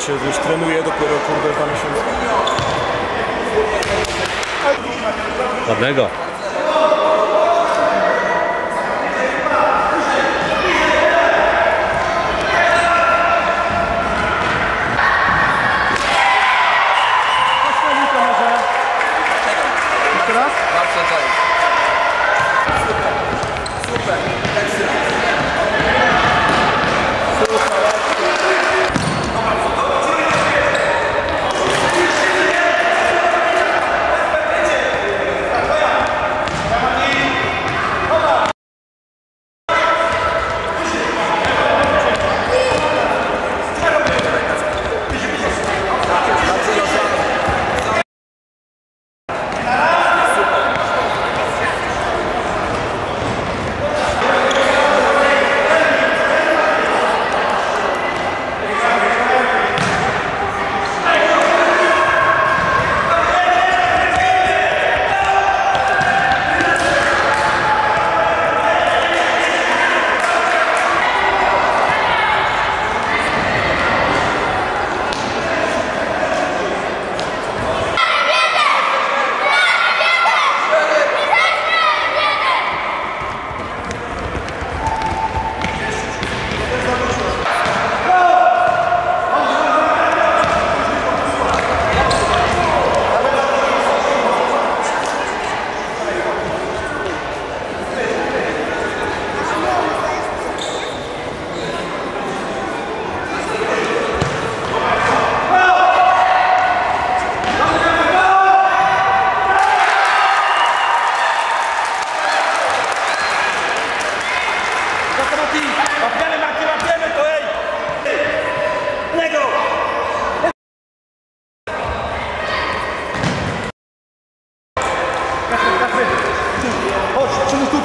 się już trenuje dopiero kurde dwa miesiące. Ładnego. Jeszcze raz? Łapiemy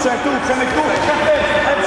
zijn toe. Kan ik doen?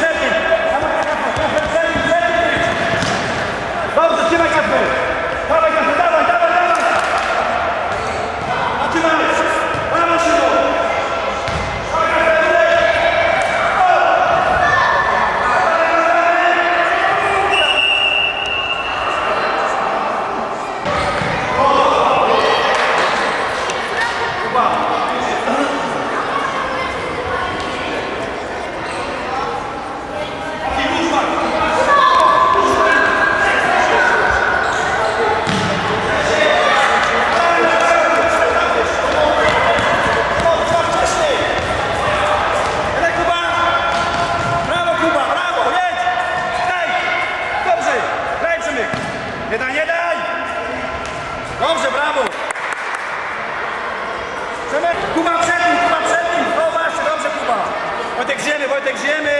Wojtek ziemy,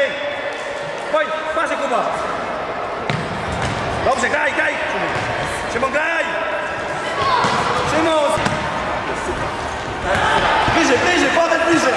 Wojtek patrzę Kuba! Dobrze, graj, graj! Szymon, graj! Szymon! Potem bliżej! Wyżej! Kuba, wyżej!